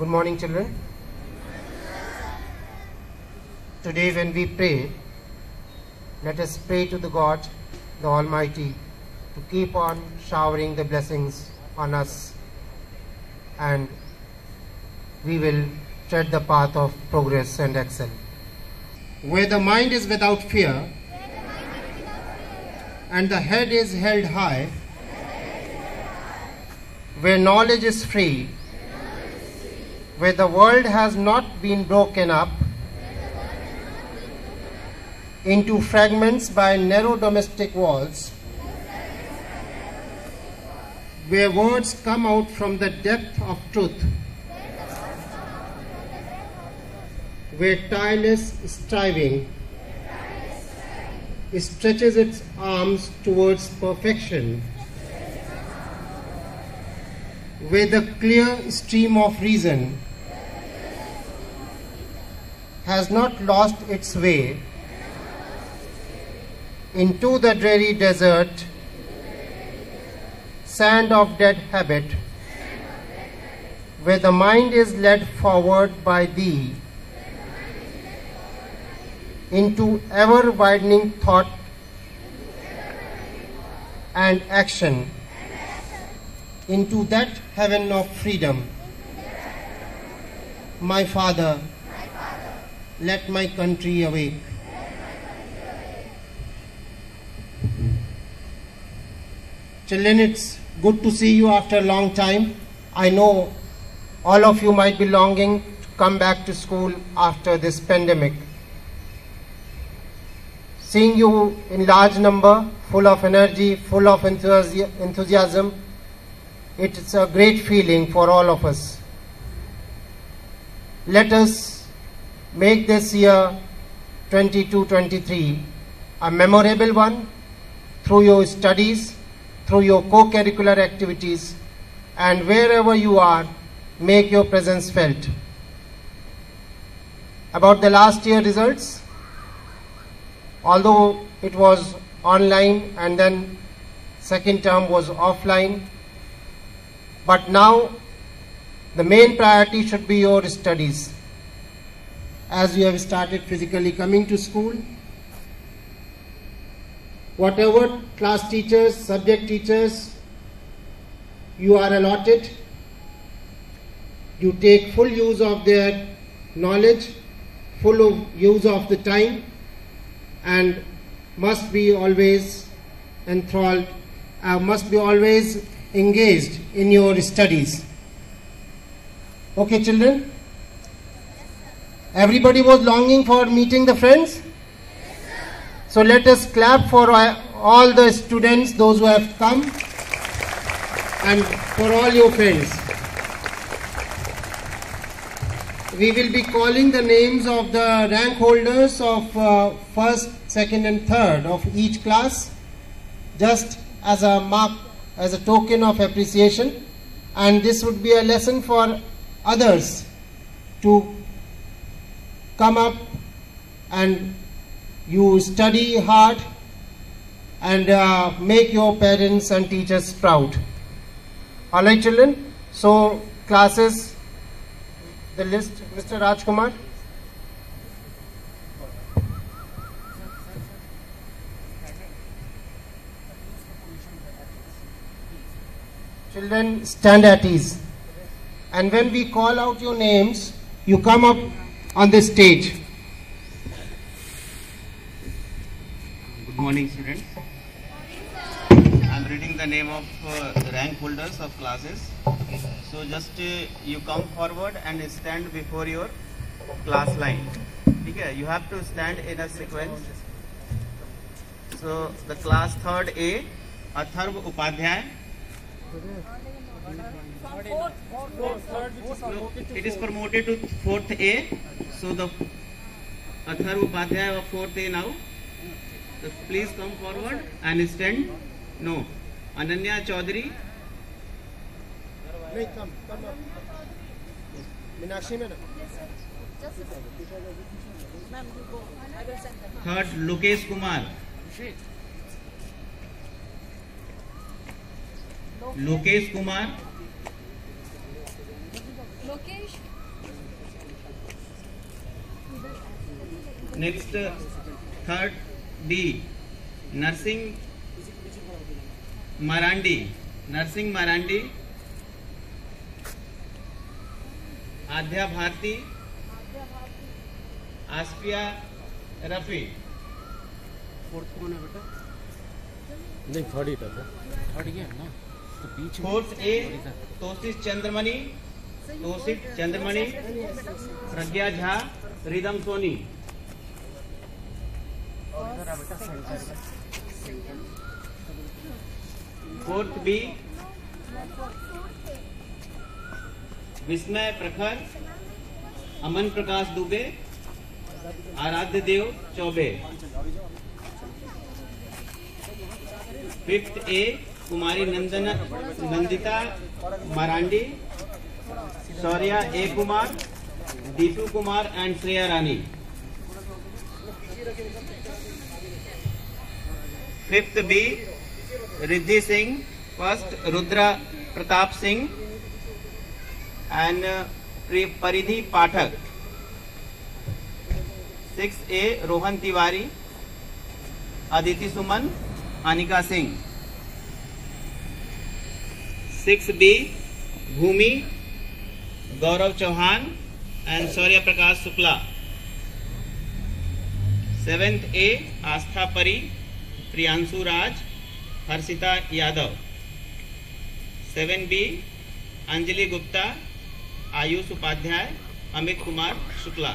Good morning, children. Today, when we pray, let us pray to the God, the Almighty, to keep on showering the blessings on us, and we will tread the path of progress and excel. Where the mind is without fear, and the head is held high, where knowledge is free, where the world has not been broken up into fragments by narrow domestic walls, where words come out from the depth of truth, where tireless striving stretches its arms towards perfection, where the clear stream of reason has not lost its way into the dreary desert, sand of dead habit, where the mind is led forward by thee into ever widening thought and action, into that heaven of freedom. My Father, let my country awake. Children, it's good to see you after a long time. I know all of you might be longing to come back to school after this pandemic. Seeing you in large number, full of energy, full of enthusiasm, it's a great feeling for all of us. Let us make this year 22-23 a memorable one through your studies, through your co-curricular activities, and wherever you are, make your presence felt. About the last year results, although it was online and then second term was offline, but now the main priority should be your studies. As you have started physically coming to school, whatever class teachers, subject teachers you are allotted, you take full use of their knowledge, full of use of the time, and must be always enthralled, uh, must be always engaged in your studies. Okay, children? Everybody was longing for meeting the friends? So let us clap for all the students, those who have come, and for all your friends. We will be calling the names of the rank holders of uh, first, second, and third of each class, just as a mark, as a token of appreciation, and this would be a lesson for others to come up and you study hard and uh, make your parents and teachers proud. All right, children. So classes, the list, Mr. Rajkumar. Children, stand at ease. And when we call out your names, you come up on the stage. Good morning, students. I am reading the name of uh, rank holders of classes. So just uh, you come forward and stand before your class line. Okay, you have to stand in a sequence. So the class third A, Atharv Upadhyay. It is promoted to fourth A. So the Atharv Upadhyay of fourth A now. So please come forward and stand. No. Ananya Chaudhary. Wait, come, come up. Meenakshi madam. Ma'am, you Lokesh Kumar. Next third D Narsing Marandi. Narsing Marandi. Aadhya Bharti. Aaspia Rafi. Fourth कौन है बेटा। नहीं third ही third ही है ना? तो बीच A Chandramani Tosit Chandramani Pragya Jha Rhythm Soni. Fourth B Vismay Prakhar Aman Prakash Dubey Aaradhya Dev Choubey. Fifth A Kumari Nandan, Nandita, Marandi, Shaurya A Kumar, Deepu Kumar and Shreya Rani. Fifth B Riddhi Singh first Rudra Pratap Singh and Paridhi Pathak. Six A Rohan Tiwari Aditi Suman, Anika Singh. Six B, Bhumi, Gaurav Chauhan and Shaurya Prakash Shukla. Seventh A, Aastha Pari, Priyanshu Raj, Harshita Yadav. Seven B, Anjali Gupta, Ayush Upadhyay, Amit Kumar Shukla.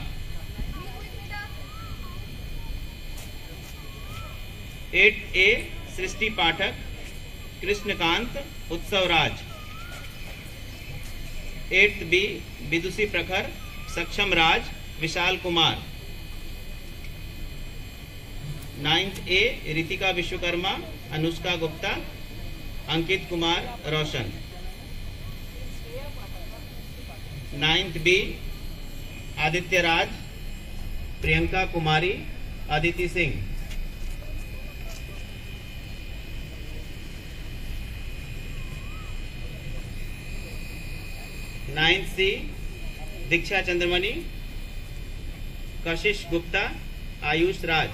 Eight A, Srishti Pathak Krishnakant Utsav Raj. Eight B, Vidushi Prakhar, Saksham Raj, Vishal Kumar. Ninth A, Ritika Vishwakarma, Anushka Gupta, Ankit Kumar, Roshan. Ninth B, Aditya Raj, Priyanka Kumari, Aditi Singh. Ninth C, Diksha Chandramani, Kashish Gupta, Ayush Raj.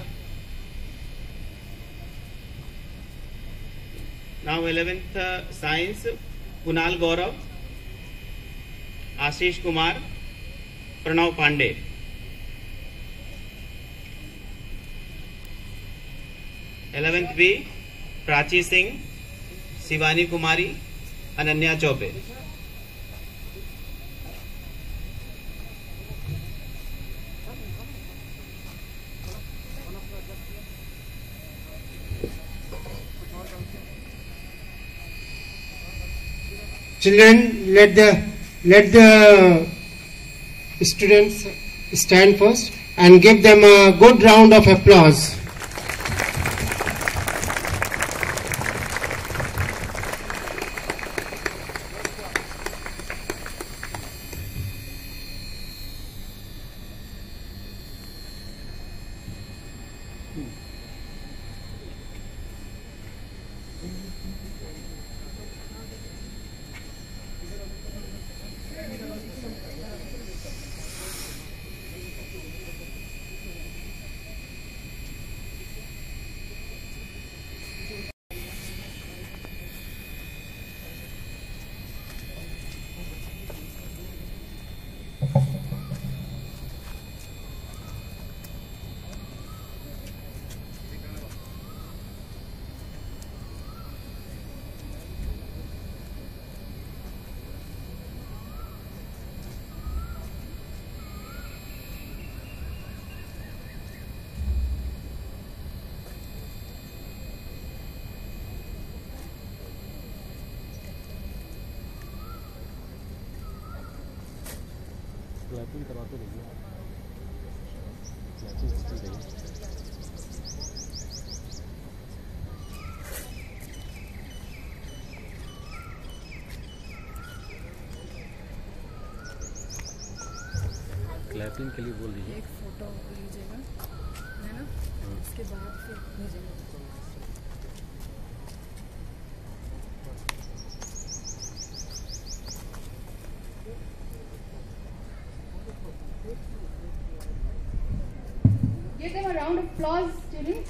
Now eleventh science Kunal Gaurav, Ashish Kumar, Pranav Pandey. Eleventh B Prachi Singh, Shivani Kumari, Ananya Choubey. Children, let the let the students stand first and give them a good round of applause. Clapping करवाते रहिए। Clapping clapping के लिए बोल दीजिए। Photo लीजिएगा है ना? उसके बाद फिर भेजेंगे। Give them a round of applause, students.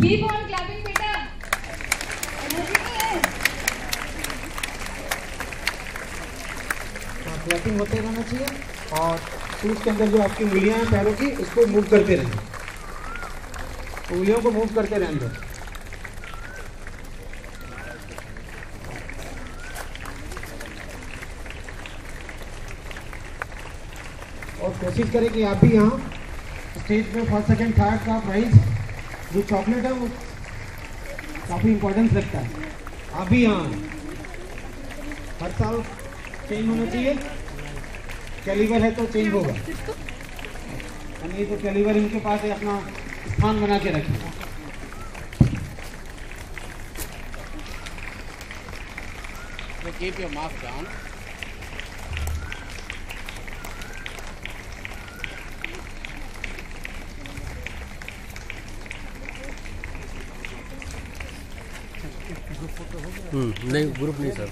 Keep on clapping, beta. Energy नहीं है. क्लैपिंग होते रहना और शूज़ के अंदर जो आपकी उंगलियाँ हैं, पैरों की, उसको मूव करते रहें। उंगलियों को मूव करते रहने दो और कोशिश करें कि आप भी यहाँ स्टेज पे फ़र्स्ट सेकंड थर्ड का प्राइज जो चॉकलेट है, वो काफ़ी इम्पोर्टेंस रखता है। आप भी यहाँ हर साल चेंज होना चाहिए। कैलिबर है तो चेंज होगा। नहीं तो कैलिबर इनके पास है अपना स्थान बना के रखें। So keep your mask down. हम्म नहीं ग्रुप नहीं सर